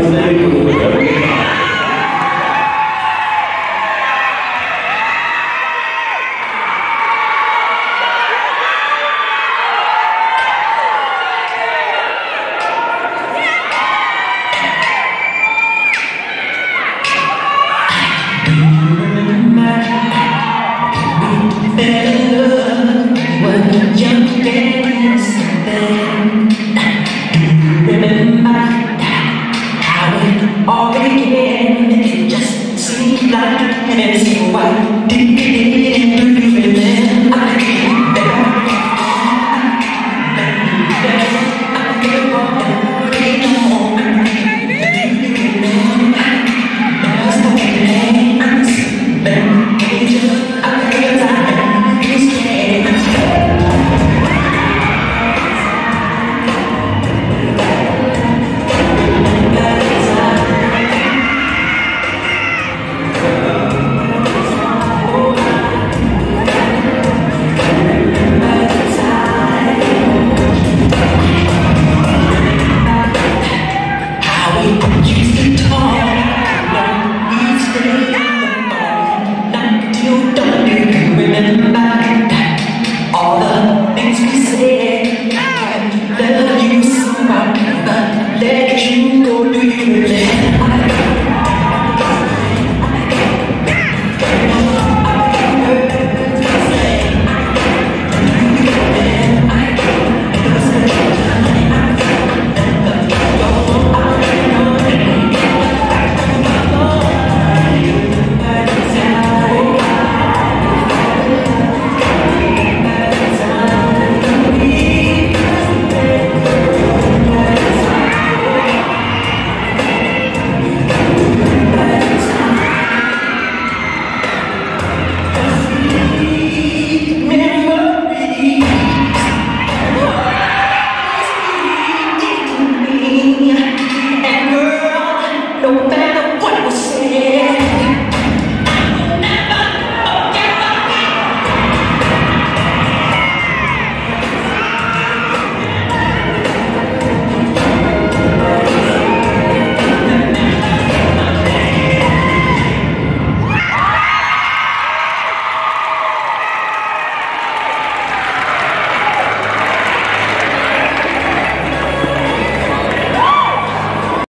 Vice Mayor, 外